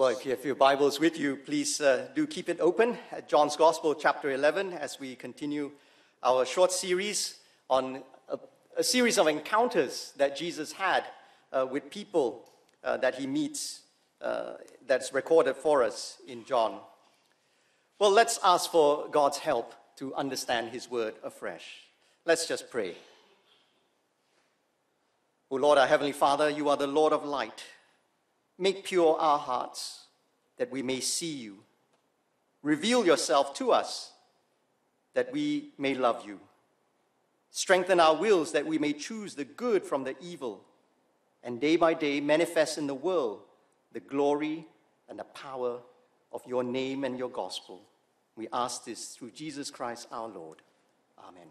Well, if you have your Bibles with you, please uh, do keep it open at John's Gospel, chapter 11, as we continue our short series on a, a series of encounters that Jesus had uh, with people uh, that he meets, uh, that's recorded for us in John. Well, let's ask for God's help to understand his word afresh. Let's just pray. O Lord, our Heavenly Father, you are the Lord of light. Make pure our hearts that we may see you. Reveal yourself to us that we may love you. Strengthen our wills that we may choose the good from the evil, and day by day manifest in the world the glory and the power of your name and your gospel. We ask this through Jesus Christ our Lord. Amen.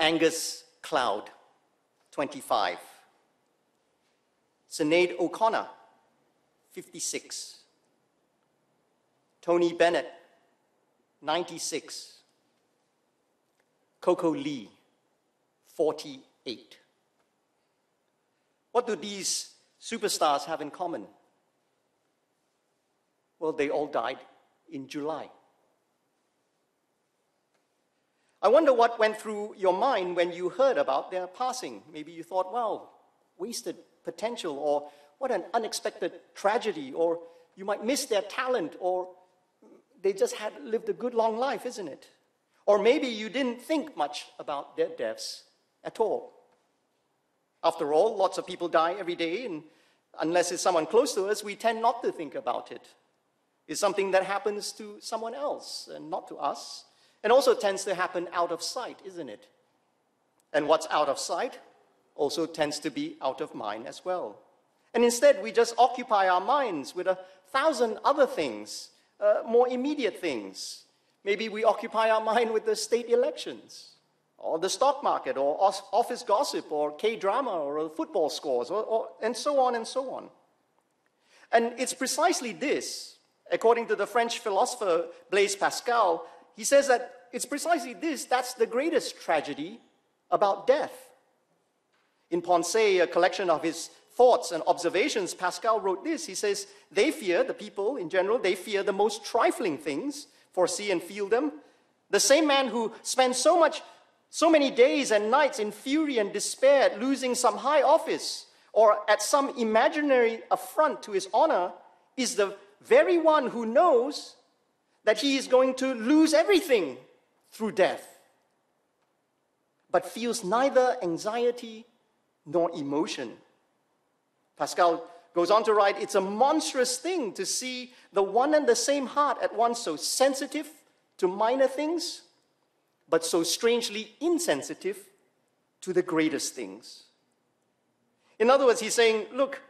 Angus Cloud, 25. Sinead O'Connor, 56. Tony Bennett, 96. Coco Lee, 48. What do these superstars have in common? Well, they all died in July. I wonder what went through your mind when you heard about their passing. Maybe you thought, well, wasted potential, or what an unexpected tragedy, or you might miss their talent, or they just had lived a good long life, isn't it? Or maybe you didn't think much about their deaths at all. After all, lots of people die every day, and unless it's someone close to us, we tend not to think about it. It's something that happens to someone else and not to us. And also tends to happen out of sight, isn't it? And what's out of sight also tends to be out of mind as well. And instead, we just occupy our minds with a thousand other things, uh, more immediate things. Maybe we occupy our mind with the state elections, or the stock market, or office gossip, or K drama, or football scores, or, or, and so on and so on. And it's precisely this, according to the French philosopher Blaise Pascal, he says that it's precisely this that's the greatest tragedy about death. In Pensées, a collection of his thoughts and observations, Pascal wrote this. He says, They fear, the people in general, they fear the most trifling things, foresee and feel them. The same man who spends so much, so many days and nights in fury and despair at losing some high office or at some imaginary affront to his honor is the very one who knows that he is going to lose everything through death, but feels neither anxiety nor emotion. Pascal goes on to write it's a monstrous thing to see the one and the same heart at once so sensitive to minor things, but so strangely insensitive to the greatest things. In other words, he's saying, look,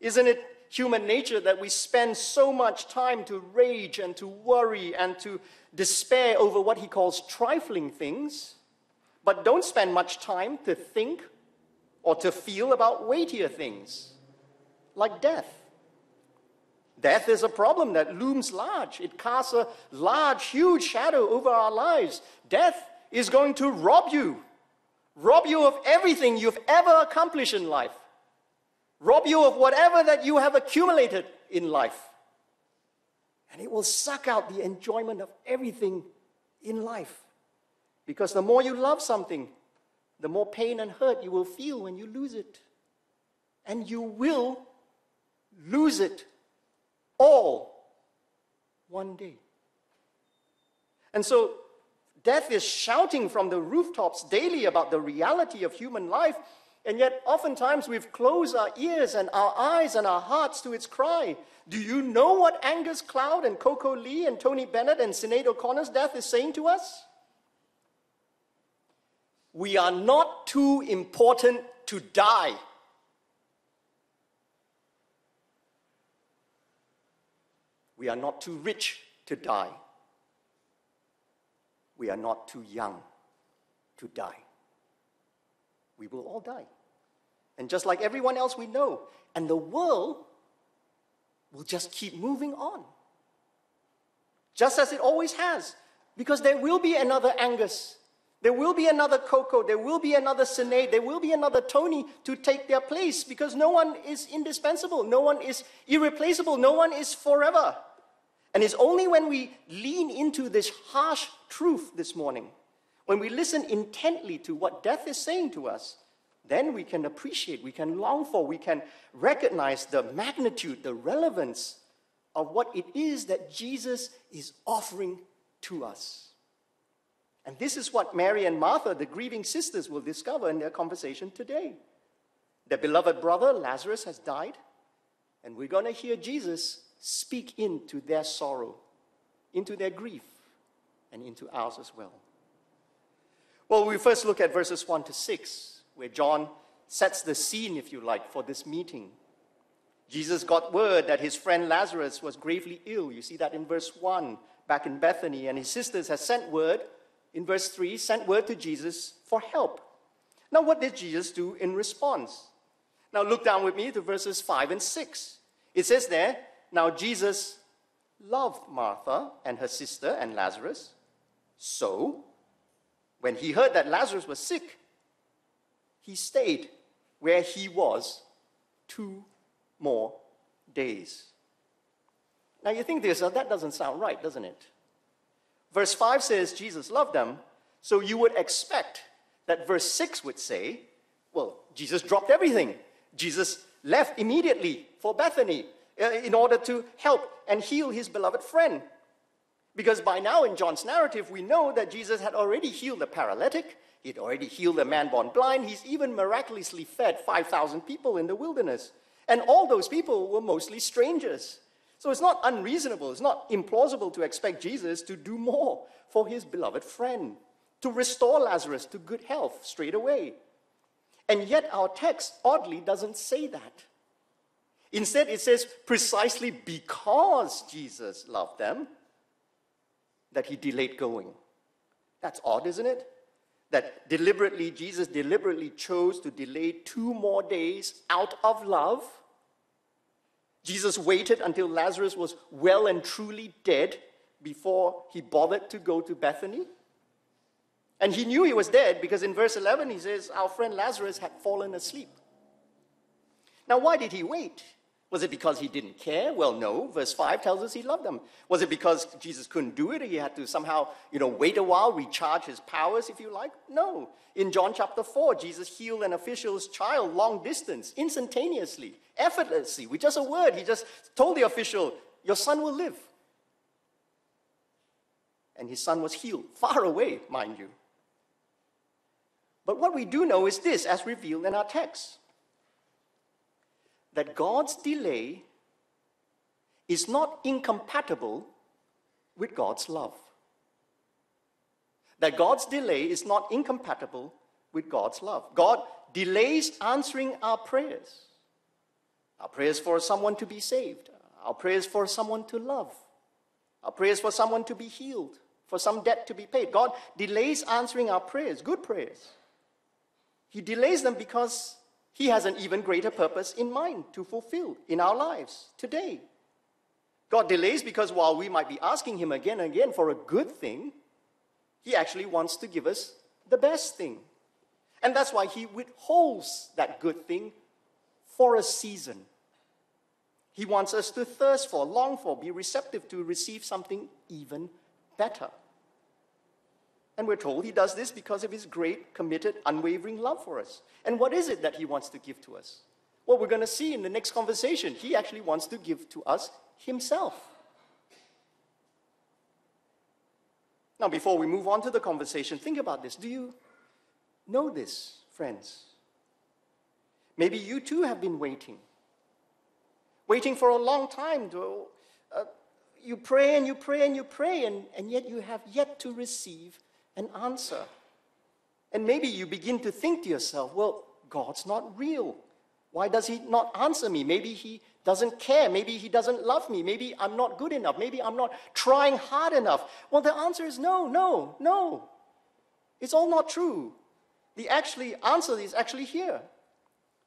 isn't it human nature that we spend so much time to rage and to worry and to despair over what he calls trifling things, but don't spend much time to think or to feel about weightier things, like death. Death is a problem that looms large. It casts a large, huge shadow over our lives. Death is going to rob you, rob you of everything you've ever accomplished in life rob you of whatever that you have accumulated in life. And it will suck out the enjoyment of everything in life. Because the more you love something, the more pain and hurt you will feel when you lose it. And you will lose it all one day. And so, death is shouting from the rooftops daily about the reality of human life and yet, oftentimes, we've closed our ears and our eyes and our hearts to its cry. Do you know what Angus Cloud and Coco Lee and Tony Bennett and Sinead O'Connor's death is saying to us? We are not too important to die. We are not too rich to die. We are not too young to die. We will all die. And just like everyone else we know, and the world will just keep moving on. Just as it always has. Because there will be another Angus. There will be another Coco, there will be another Sinead, there will be another Tony to take their place because no one is indispensable, no one is irreplaceable, no one is forever. And it's only when we lean into this harsh truth this morning, when we listen intently to what death is saying to us, then we can appreciate, we can long for, we can recognize the magnitude, the relevance of what it is that Jesus is offering to us. And this is what Mary and Martha, the grieving sisters, will discover in their conversation today. Their beloved brother, Lazarus, has died, and we're going to hear Jesus speak into their sorrow, into their grief, and into ours as well. Well, we first look at verses 1 to 6, where John sets the scene, if you like, for this meeting. Jesus got word that his friend Lazarus was gravely ill. You see that in verse 1 back in Bethany, and his sisters had sent word in verse 3, sent word to Jesus for help. Now, what did Jesus do in response? Now, look down with me to verses 5 and 6. It says there, Now Jesus loved Martha and her sister and Lazarus. So, when he heard that Lazarus was sick, he stayed where he was two more days. Now, you think this, that doesn't sound right, doesn't it? Verse 5 says Jesus loved them, so you would expect that verse 6 would say, well, Jesus dropped everything. Jesus left immediately for Bethany uh, in order to help and heal his beloved friend. Because by now in John's narrative, we know that Jesus had already healed a paralytic, he'd already healed a man born blind, he's even miraculously fed 5,000 people in the wilderness. And all those people were mostly strangers. So it's not unreasonable, it's not implausible to expect Jesus to do more for his beloved friend, to restore Lazarus to good health straight away. And yet our text oddly doesn't say that. Instead, it says precisely because Jesus loved them that he delayed going. That's odd, isn't it? That deliberately, Jesus deliberately chose to delay two more days out of love Jesus waited until Lazarus was well and truly dead before he bothered to go to Bethany. And he knew he was dead because in verse 11 he says, Our friend Lazarus had fallen asleep. Now, why did he wait? Was it because he didn't care? Well, no. Verse 5 tells us he loved them. Was it because Jesus couldn't do it? or He had to somehow, you know, wait a while, recharge his powers, if you like? No. In John chapter 4, Jesus healed an official's child long distance, instantaneously, effortlessly, with just a word. He just told the official, Your son will live. And his son was healed, far away, mind you. But what we do know is this, as revealed in our text that God's delay is not incompatible with God's love. That God's delay is not incompatible with God's love. God delays answering our prayers. Our prayers for someone to be saved, our prayers for someone to love, our prayers for someone to be healed, for some debt to be paid. God delays answering our prayers, good prayers. He delays them because he has an even greater purpose in mind to fulfill in our lives today. God delays because while we might be asking Him again and again for a good thing, He actually wants to give us the best thing. And that's why He withholds that good thing for a season. He wants us to thirst for, long for, be receptive to receive something even better. And we're told he does this because of his great, committed, unwavering love for us. And what is it that he wants to give to us? Well, we're going to see in the next conversation. He actually wants to give to us himself. Now, before we move on to the conversation, think about this. Do you know this, friends? Maybe you too have been waiting. Waiting for a long time. To, uh, you pray and you pray and you pray, and, and yet you have yet to receive an answer. And maybe you begin to think to yourself, well, God's not real. Why does He not answer me? Maybe He doesn't care. Maybe He doesn't love me. Maybe I'm not good enough. Maybe I'm not trying hard enough. Well, the answer is no, no, no. It's all not true. The actually answer is actually here.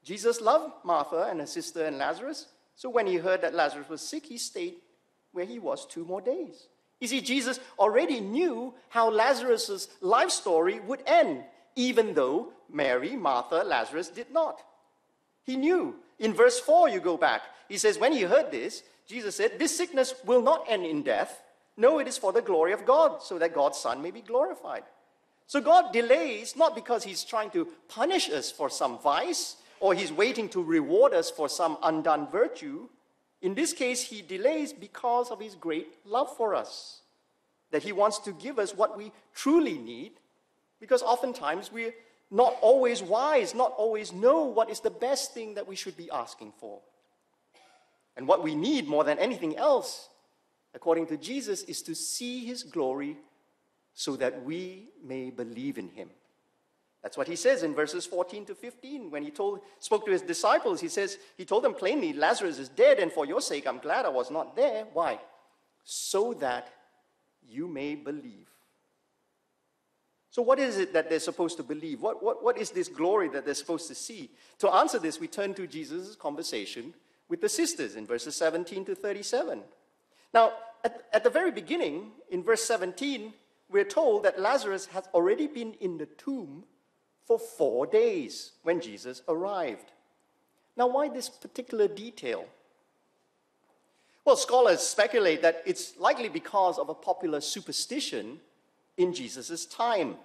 Jesus loved Martha and her sister and Lazarus. So when he heard that Lazarus was sick, he stayed where he was two more days. You see, Jesus already knew how Lazarus' life story would end, even though Mary, Martha, Lazarus did not. He knew. In verse 4, you go back. He says, When he heard this, Jesus said, This sickness will not end in death. No, it is for the glory of God, so that God's Son may be glorified. So God delays not because he's trying to punish us for some vice or he's waiting to reward us for some undone virtue. In this case, he delays because of his great love for us. That he wants to give us what we truly need, because oftentimes we're not always wise, not always know what is the best thing that we should be asking for. And what we need more than anything else, according to Jesus, is to see his glory so that we may believe in him. That's what he says in verses 14 to 15. When he told, spoke to his disciples, he says, he told them plainly, Lazarus is dead, and for your sake I'm glad I was not there. Why? So that you may believe. So, what is it that they're supposed to believe? What, what, what is this glory that they're supposed to see? To answer this, we turn to Jesus' conversation with the sisters in verses 17 to 37. Now, at, at the very beginning, in verse 17, we're told that Lazarus has already been in the tomb for four days when Jesus arrived. Now, why this particular detail? Well, scholars speculate that it's likely because of a popular superstition in Jesus' time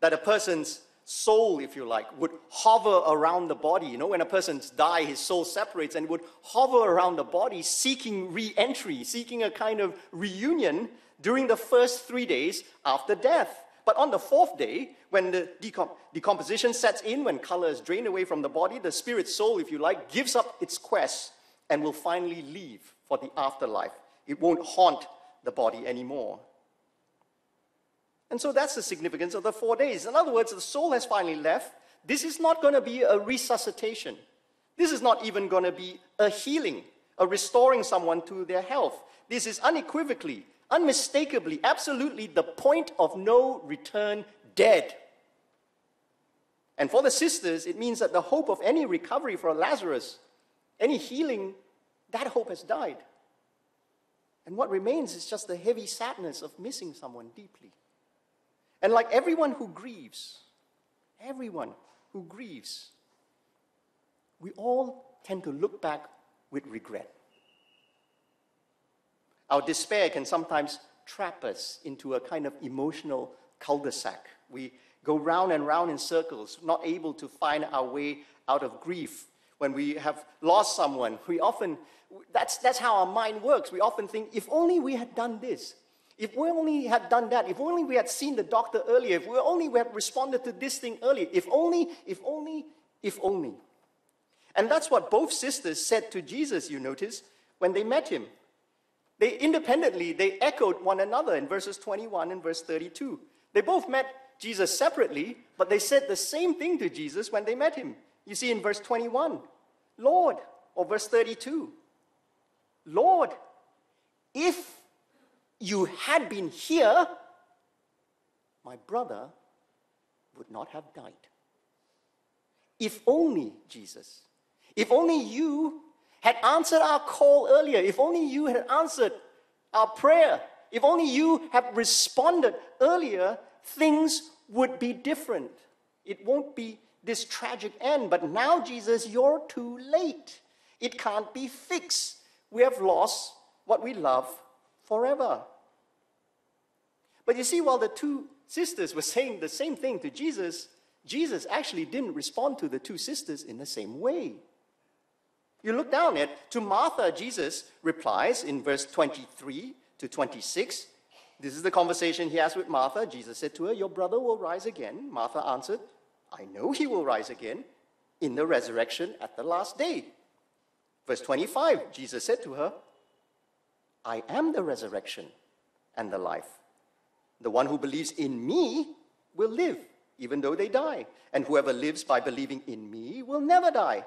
that a person's soul, if you like, would hover around the body. You know, when a person's die, his soul separates and would hover around the body, seeking re entry, seeking a kind of reunion during the first three days after death. But on the fourth day, when the decom- decomposition sets in, when color is drained away from the body, the spirit soul, if you like, gives up its quest and will finally leave for the afterlife. It won't haunt the body anymore. And so that's the significance of the four days. In other words, the soul has finally left. This is not going to be a resuscitation. This is not even going to be a healing, a restoring someone to their health. This is unequivocally unmistakably, absolutely the point of no return dead. And for the sisters, it means that the hope of any recovery for Lazarus, any healing, that hope has died. And what remains is just the heavy sadness of missing someone deeply. And like everyone who grieves, everyone who grieves, we all tend to look back with regret. Our despair can sometimes trap us into a kind of emotional cul de sac. We go round and round in circles, not able to find our way out of grief. When we have lost someone, we often, that's, that's how our mind works. We often think, if only we had done this, if we only had done that, if only we had seen the doctor earlier, if we only we had responded to this thing earlier, if only, if only, if only. And that's what both sisters said to Jesus, you notice, when they met him. They independently, they echoed one another in verses 21 and verse 32. They both met Jesus separately, but they said the same thing to Jesus when they met him. You see in verse 21, Lord, or verse 32, Lord, if you had been here, my brother would not have died. If only, Jesus, if only you had answered our call earlier, if only you had answered our prayer, if only you had responded earlier, things would be different. It won't be this tragic end. But now, Jesus, you're too late. It can't be fixed. We have lost what we love forever. But you see, while the two sisters were saying the same thing to Jesus, Jesus actually didn't respond to the two sisters in the same way. You look down at, to Martha, Jesus replies in verse 23 to 26. This is the conversation he has with Martha. Jesus said to her, Your brother will rise again. Martha answered, I know he will rise again in the resurrection at the last day. Verse 25, Jesus said to her, I am the resurrection and the life. The one who believes in me will live, even though they die. And whoever lives by believing in me will never die.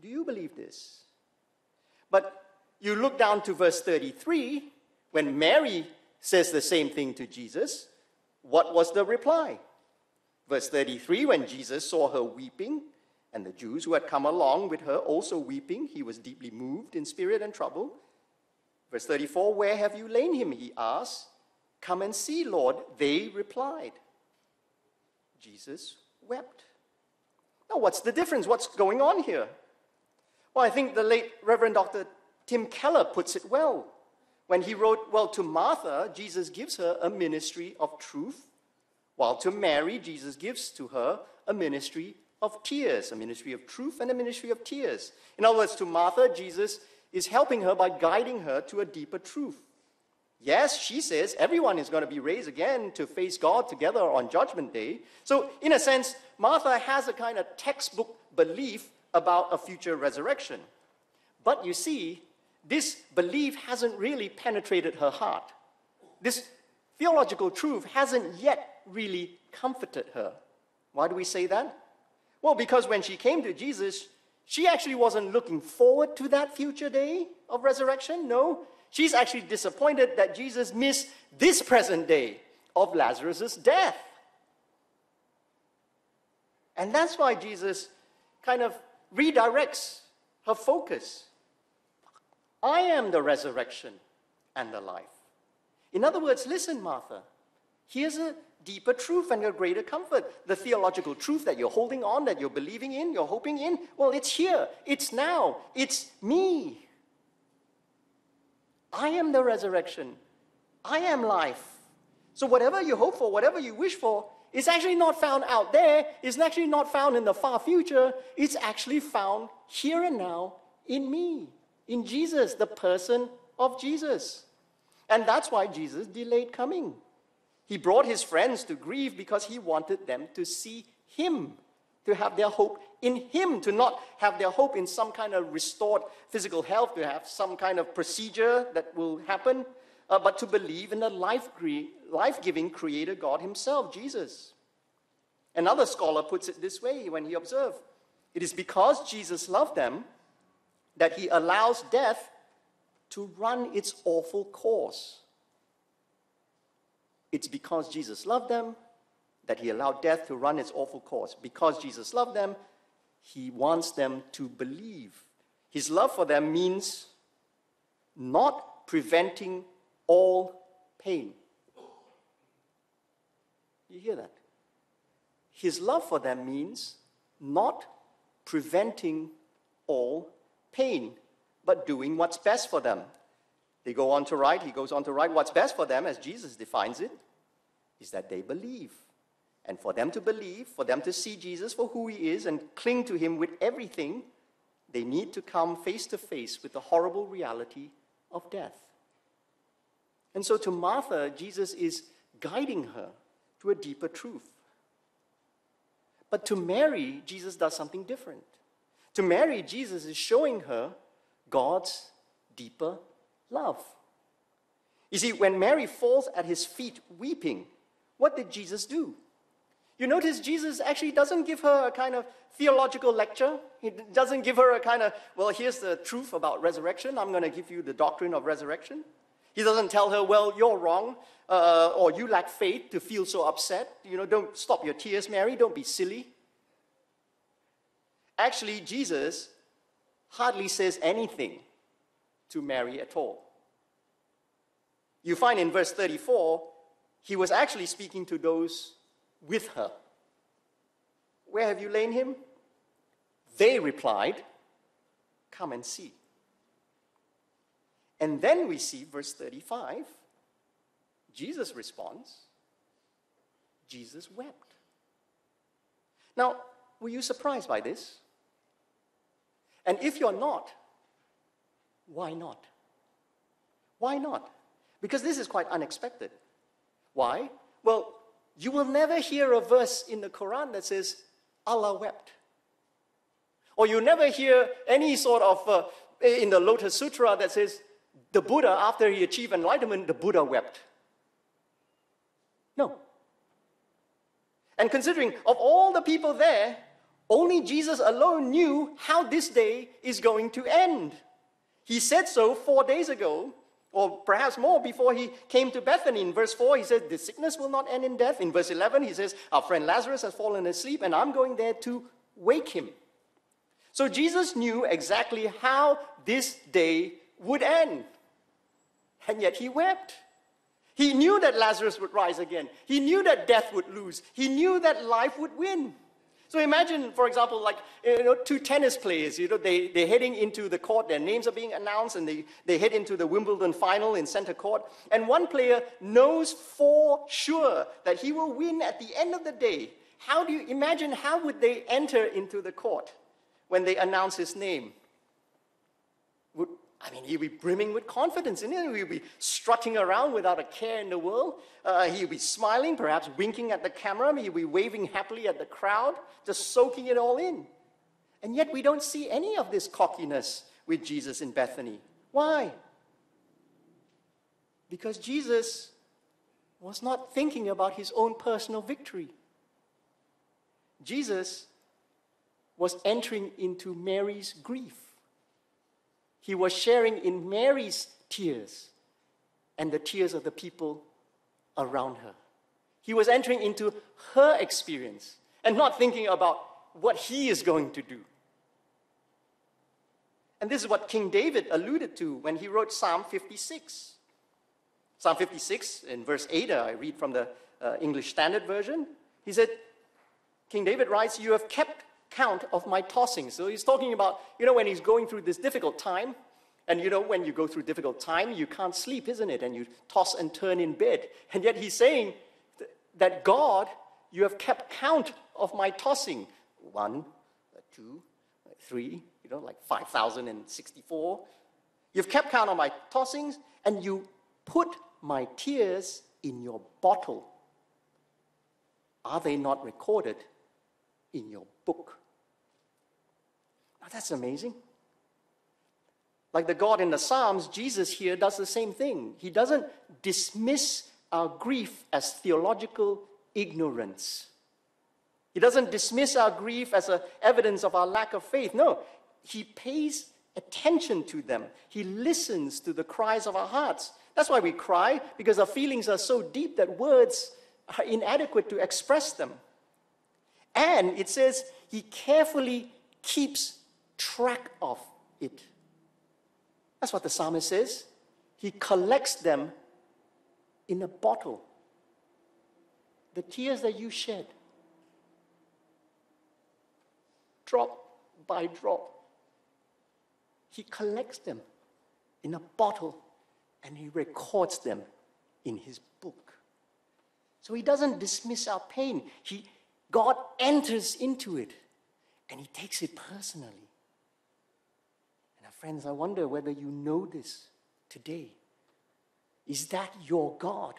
Do you believe this? But you look down to verse 33, when Mary says the same thing to Jesus, what was the reply? Verse 33 When Jesus saw her weeping, and the Jews who had come along with her also weeping, he was deeply moved in spirit and trouble. Verse 34 Where have you lain him? He asked. Come and see, Lord. They replied. Jesus wept. Now, what's the difference? What's going on here? Well, I think the late Reverend Dr. Tim Keller puts it well when he wrote, Well, to Martha, Jesus gives her a ministry of truth, while to Mary, Jesus gives to her a ministry of tears, a ministry of truth and a ministry of tears. In other words, to Martha, Jesus is helping her by guiding her to a deeper truth. Yes, she says everyone is going to be raised again to face God together on Judgment Day. So, in a sense, Martha has a kind of textbook belief about a future resurrection. But you see, this belief hasn't really penetrated her heart. This theological truth hasn't yet really comforted her. Why do we say that? Well, because when she came to Jesus, she actually wasn't looking forward to that future day of resurrection. No, she's actually disappointed that Jesus missed this present day of Lazarus' death. And that's why Jesus kind of redirects her focus. I am the resurrection and the life. In other words, listen, Martha, here's a deeper truth and a greater comfort. The theological truth that you're holding on, that you're believing in, you're hoping in, well, it's here, it's now, it's me. I am the resurrection, I am life. So, whatever you hope for, whatever you wish for, is actually not found out there, it's actually not found in the far future, it's actually found here and now in me, in Jesus, the person of Jesus. And that's why Jesus delayed coming. He brought his friends to grieve because he wanted them to see him, to have their hope in him, to not have their hope in some kind of restored physical health, to have some kind of procedure that will happen, uh, but to believe in the life giving creator God himself, Jesus. Another scholar puts it this way when he observed it is because Jesus loved them that he allows death to run its awful course. It's because Jesus loved them that he allowed death to run its awful course. Because Jesus loved them, he wants them to believe. His love for them means not preventing all pain. You hear that? His love for them means not preventing all pain, but doing what's best for them. They go on to write, he goes on to write, what's best for them, as Jesus defines it, is that they believe. And for them to believe, for them to see Jesus for who he is and cling to him with everything, they need to come face to face with the horrible reality of death. And so to Martha, Jesus is guiding her to a deeper truth. But to Mary, Jesus does something different. To Mary, Jesus is showing her God's deeper love. You see, when Mary falls at his feet weeping, what did Jesus do? You notice Jesus actually doesn't give her a kind of theological lecture. He doesn't give her a kind of, well, here's the truth about resurrection. I'm going to give you the doctrine of resurrection. He doesn't tell her, well, you're wrong, uh, or you lack faith to feel so upset. You know, don't stop your tears, Mary. Don't be silly. Actually, Jesus hardly says anything to Mary at all. You find in verse 34, he was actually speaking to those with her. Where have you lain him? They replied, Come and see. And then we see verse 35. Jesus responds, Jesus wept. Now, were you surprised by this? And if you're not, why not? Why not? Because this is quite unexpected. Why? Well, you will never hear a verse in the Quran that says, Allah wept. Or you never hear any sort of, uh, in the Lotus Sutra that says, the Buddha, after he achieved enlightenment, the Buddha wept. No. And considering of all the people there, only Jesus alone knew how this day is going to end. He said so four days ago, or perhaps more before he came to Bethany. In verse 4, he says, The sickness will not end in death. In verse 11, he says, Our friend Lazarus has fallen asleep, and I'm going there to wake him. So Jesus knew exactly how this day would end. And yet he wept. He knew that Lazarus would rise again. He knew that death would lose. He knew that life would win. So imagine, for example, like you know, two tennis players, you know, they, they're heading into the court, their names are being announced, and they, they head into the Wimbledon final in center court. And one player knows for sure that he will win at the end of the day. How do you imagine how would they enter into the court when they announce his name? I mean, he'll be brimming with confidence, and he'll be strutting around without a care in the world. Uh, he'll be smiling, perhaps winking at the camera. He'll be waving happily at the crowd, just soaking it all in. And yet, we don't see any of this cockiness with Jesus in Bethany. Why? Because Jesus was not thinking about his own personal victory. Jesus was entering into Mary's grief. He was sharing in Mary's tears and the tears of the people around her. He was entering into her experience and not thinking about what he is going to do. And this is what King David alluded to when he wrote Psalm 56. Psalm 56, in verse 8, uh, I read from the uh, English Standard Version. He said, King David writes, You have kept count of my tossing. So he's talking about, you know, when he's going through this difficult time, and you know, when you go through difficult time, you can't sleep, isn't it? And you toss and turn in bed. And yet he's saying th- that God, you have kept count of my tossing. One, two, three, you know, like 5,064. You've kept count of my tossings, and you put my tears in your bottle. Are they not recorded in your book? Now that's amazing. Like the God in the Psalms, Jesus here does the same thing. He doesn't dismiss our grief as theological ignorance. He doesn't dismiss our grief as a evidence of our lack of faith. No, he pays attention to them. He listens to the cries of our hearts. That's why we cry, because our feelings are so deep that words are inadequate to express them. And it says he carefully keeps track of it. That's what the psalmist says. He collects them in a bottle. The tears that you shed, drop by drop, he collects them in a bottle and he records them in his book. So he doesn't dismiss our pain. He, God enters into it and he takes it personally. Friends, I wonder whether you know this today. Is that your God?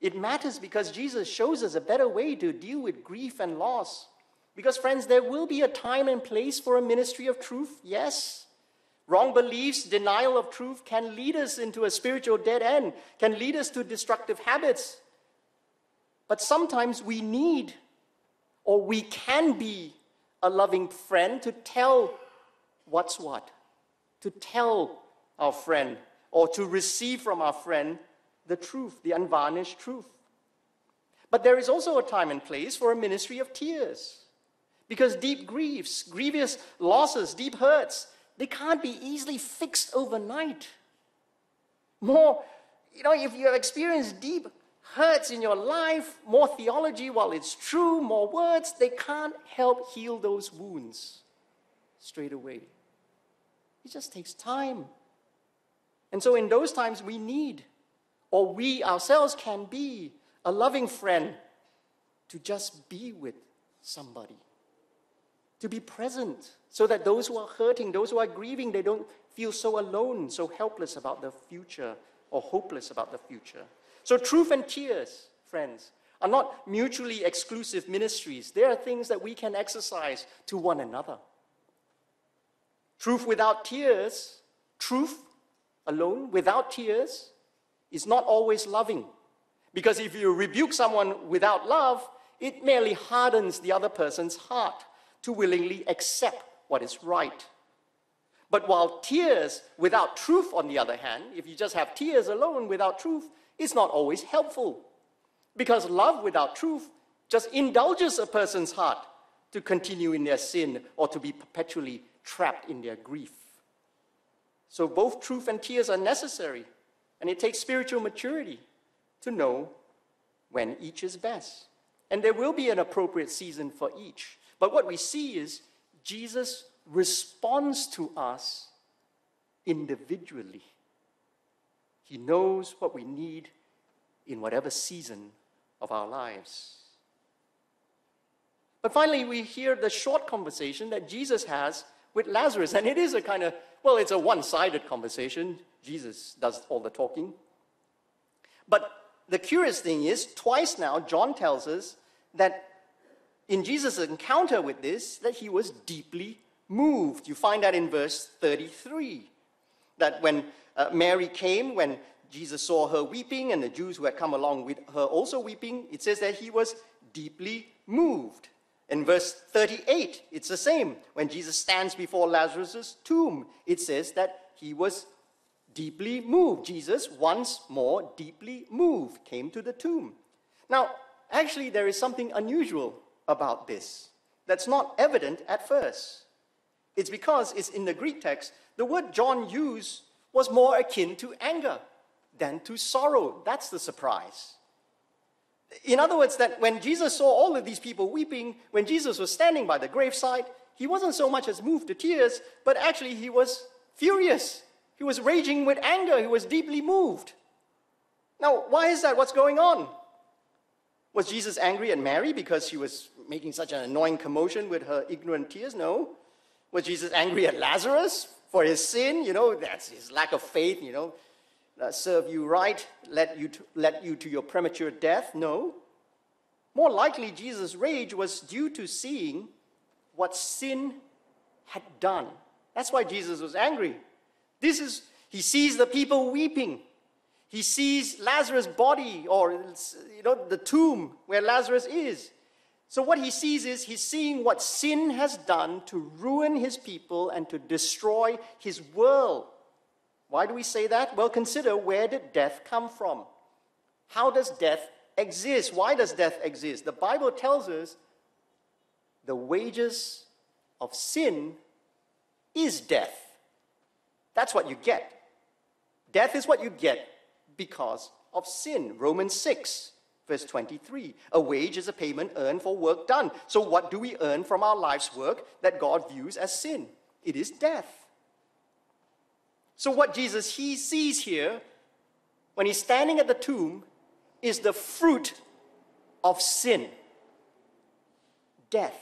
It matters because Jesus shows us a better way to deal with grief and loss. Because, friends, there will be a time and place for a ministry of truth, yes. Wrong beliefs, denial of truth can lead us into a spiritual dead end, can lead us to destructive habits. But sometimes we need or we can be a loving friend to tell what's what, to tell our friend or to receive from our friend the truth, the unvarnished truth. But there is also a time and place for a ministry of tears. Because deep griefs, grievous losses, deep hurts, they can't be easily fixed overnight. More, you know, if you have experienced deep hurts in your life, more theology, while it's true, more words, they can't help heal those wounds straight away. It just takes time. And so, in those times, we need, or we ourselves can be, a loving friend to just be with somebody, to be present, so that those who are hurting, those who are grieving, they don't feel so alone, so helpless about the future, or hopeless about the future. So, truth and tears, friends, are not mutually exclusive ministries. They are things that we can exercise to one another. Truth without tears, truth alone without tears, is not always loving. Because if you rebuke someone without love, it merely hardens the other person's heart to willingly accept what is right. But while tears without truth, on the other hand, if you just have tears alone without truth, is not always helpful. Because love without truth just indulges a person's heart to continue in their sin or to be perpetually trapped in their grief. So both truth and tears are necessary. And it takes spiritual maturity to know when each is best. And there will be an appropriate season for each. But what we see is Jesus responds to us individually. He knows what we need in whatever season of our lives. But finally, we hear the short conversation that Jesus has with Lazarus. And it is a kind of, well, it's a one sided conversation. Jesus does all the talking. But the curious thing is, twice now, John tells us that in Jesus' encounter with this, that he was deeply moved. You find that in verse 33. That when uh, Mary came, when Jesus saw her weeping, and the Jews who had come along with her also weeping, it says that he was deeply moved. In verse 38, it's the same. When Jesus stands before Lazarus' tomb, it says that he was deeply moved. Jesus, once more deeply moved, came to the tomb. Now, actually, there is something unusual about this that's not evident at first. It's because it's in the Greek text, the word John used was more akin to anger than to sorrow. That's the surprise. In other words, that when Jesus saw all of these people weeping, when Jesus was standing by the graveside, he wasn't so much as moved to tears, but actually he was furious. He was raging with anger. He was deeply moved. Now, why is that? What's going on? Was Jesus angry at Mary because she was making such an annoying commotion with her ignorant tears? No. Was Jesus angry at Lazarus for his sin? You know, that's his lack of faith, you know, uh, serve you right, let you, to, let you to your premature death? No. More likely, Jesus' rage was due to seeing what sin had done. That's why Jesus was angry. This is, he sees the people weeping. He sees Lazarus' body or you know, the tomb where Lazarus is. So, what he sees is he's seeing what sin has done to ruin his people and to destroy his world. Why do we say that? Well, consider where did death come from? How does death exist? Why does death exist? The Bible tells us the wages of sin is death. That's what you get. Death is what you get because of sin. Romans 6, verse 23. A wage is a payment earned for work done. So, what do we earn from our life's work that God views as sin? It is death. So, what Jesus he sees here when he's standing at the tomb is the fruit of sin death,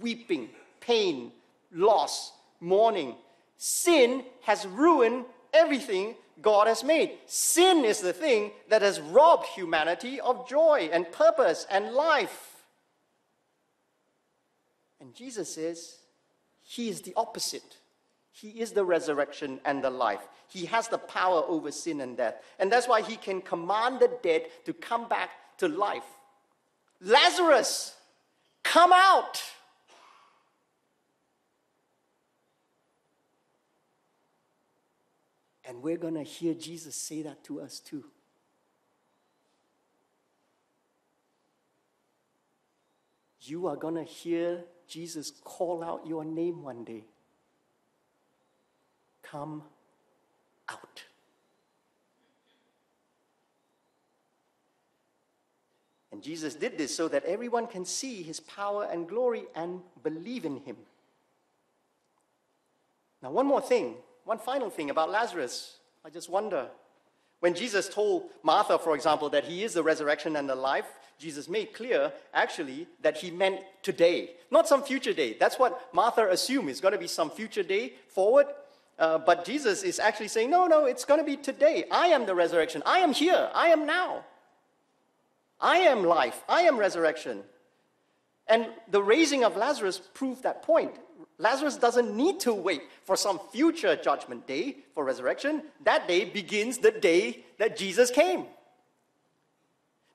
weeping, pain, loss, mourning. Sin has ruined everything God has made. Sin is the thing that has robbed humanity of joy and purpose and life. And Jesus says, He is the opposite. He is the resurrection and the life. He has the power over sin and death. And that's why he can command the dead to come back to life. Lazarus, come out. And we're going to hear Jesus say that to us too. You are going to hear Jesus call out your name one day come out. And Jesus did this so that everyone can see his power and glory and believe in him. Now, one more thing, one final thing about Lazarus. I just wonder. When Jesus told Martha, for example, that he is the resurrection and the life, Jesus made clear, actually, that he meant today, not some future day. That's what Martha assumed. is going to be some future day forward. Uh, but Jesus is actually saying, no, no, it's going to be today. I am the resurrection. I am here. I am now. I am life. I am resurrection. And the raising of Lazarus proved that point. Lazarus doesn't need to wait for some future judgment day for resurrection. That day begins the day that Jesus came.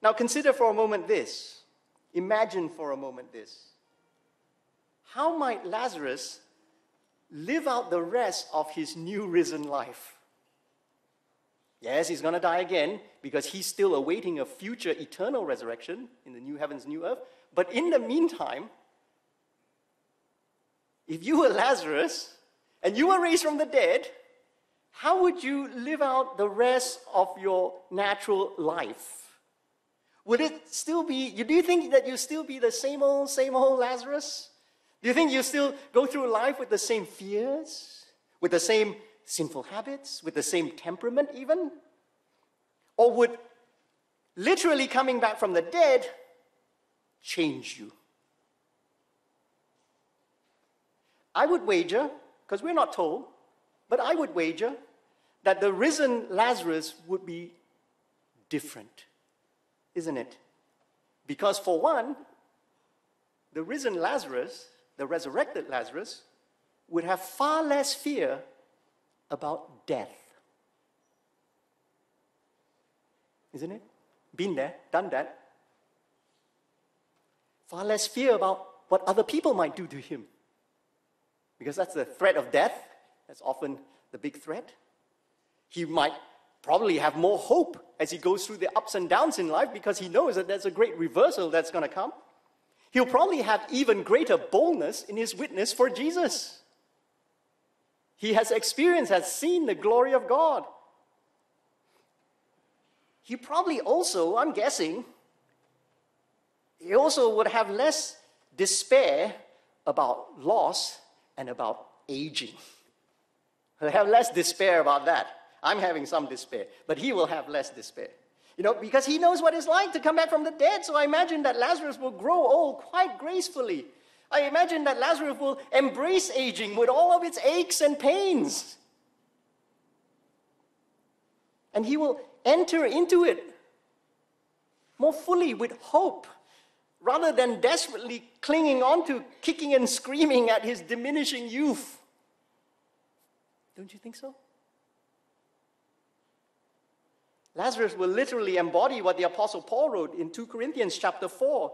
Now consider for a moment this. Imagine for a moment this. How might Lazarus live out the rest of his new risen life. Yes, he's going to die again because he's still awaiting a future eternal resurrection in the new heavens, new earth. But in the meantime, if you were Lazarus and you were raised from the dead, how would you live out the rest of your natural life? Would it still be, you do you think that you still be the same old, same old Lazarus? Do you think you still go through life with the same fears, with the same sinful habits, with the same temperament, even? Or would literally coming back from the dead change you? I would wager, because we're not told, but I would wager that the risen Lazarus would be different, isn't it? Because, for one, the risen Lazarus, the resurrected Lazarus, would have far less fear about death. Isn't it? Been there, done that. Far less fear about what other people might do to him. Because that's the threat of death. That's often the big threat. He might probably have more hope as he goes through the ups and downs in life because he knows that there's a great reversal that's going to come. He'll probably have even greater boldness in his witness for Jesus. He has experienced, has seen the glory of God. He probably also, I'm guessing, he also would have less despair about loss and about aging. He'll have less despair about that. I'm having some despair, but he will have less despair. You know, because he knows what it's like to come back from the dead. So I imagine that Lazarus will grow old quite gracefully. I imagine that Lazarus will embrace aging with all of its aches and pains. And he will enter into it more fully with hope rather than desperately clinging on to kicking and screaming at his diminishing youth. Don't you think so? Lazarus will literally embody what the Apostle Paul wrote in 2 Corinthians chapter 4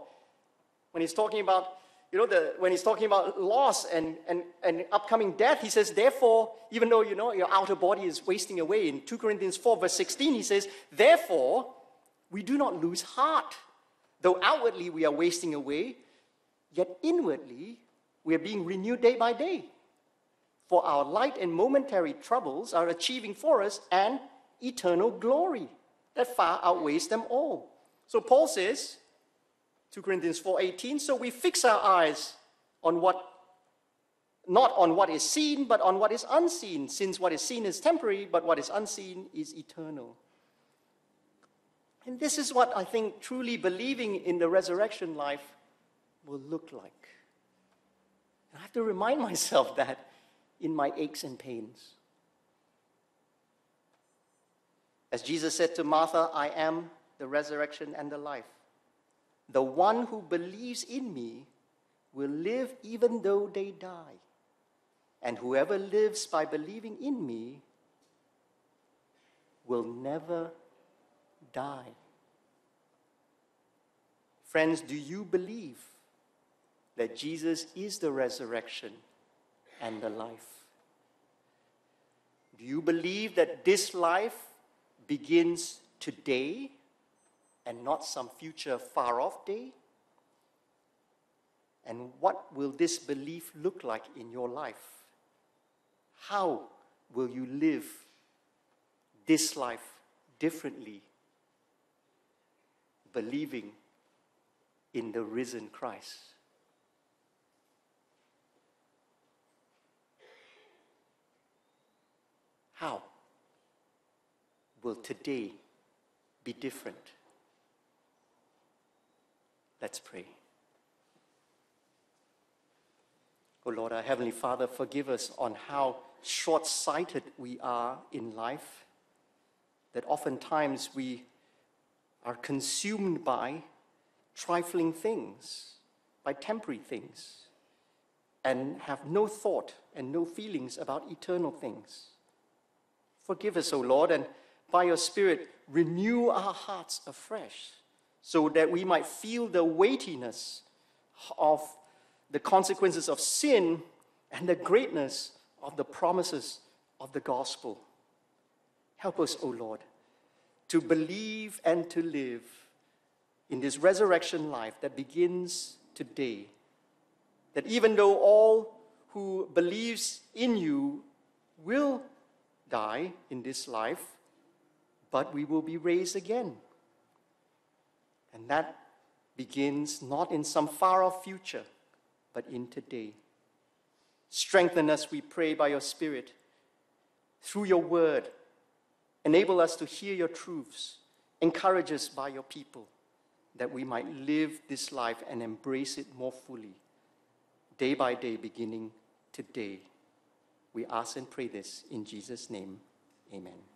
when he's talking about, you know, the, when he's talking about loss and, and, and upcoming death. He says, therefore, even though, you know, your outer body is wasting away, in 2 Corinthians 4 verse 16, he says, therefore, we do not lose heart. Though outwardly we are wasting away, yet inwardly we are being renewed day by day. For our light and momentary troubles are achieving for us an eternal glory that far outweighs them all. So Paul says, 2 Corinthians 4:18, so we fix our eyes on what not on what is seen, but on what is unseen, since what is seen is temporary, but what is unseen is eternal. And this is what I think truly believing in the resurrection life will look like. I have to remind myself that in my aches and pains. As Jesus said to Martha, I am the resurrection and the life. The one who believes in me will live even though they die. And whoever lives by believing in me will never die. Friends, do you believe that Jesus is the resurrection and the life? Do you believe that this life begins today and not some future far off day? And what will this belief look like in your life? How will you live this life differently, believing in the risen Christ? How? Will today be different? Let's pray. Oh Lord, our Heavenly Father, forgive us on how short sighted we are in life, that oftentimes we are consumed by trifling things, by temporary things, and have no thought and no feelings about eternal things. Forgive us, O oh Lord, and by your Spirit, renew our hearts afresh so that we might feel the weightiness of the consequences of sin and the greatness of the promises of the gospel. Help us, O Lord, to believe and to live in this resurrection life that begins today. That even though all who believes in you will die in this life, but we will be raised again. And that begins not in some far off future, but in today. Strengthen us, we pray, by your Spirit, through your word. Enable us to hear your truths. Encourage us by your people that we might live this life and embrace it more fully, day by day, beginning today. We ask and pray this in Jesus' name. Amen.